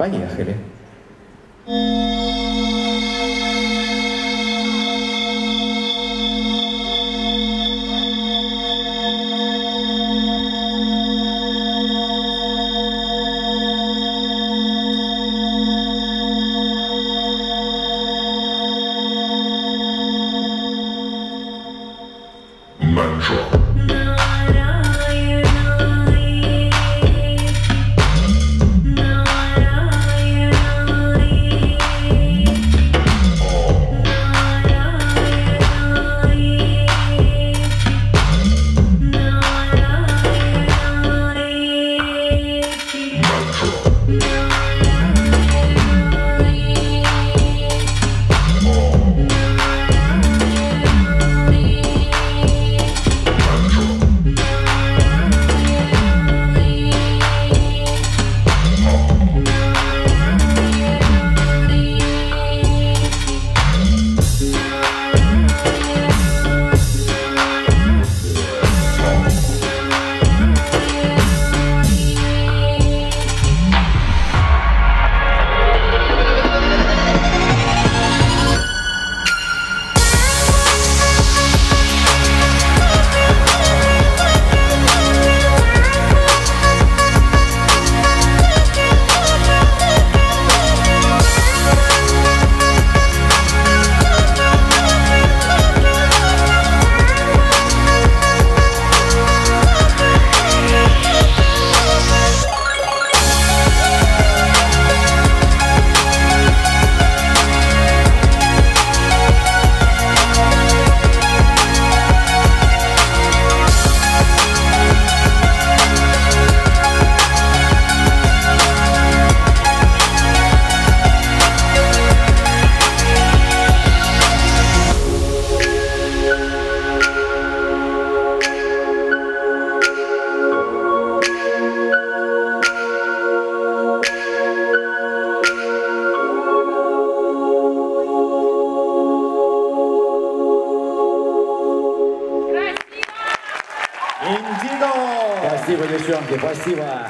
Поехали. Mantra. Индиго! Спасибо, девчонки, спасибо.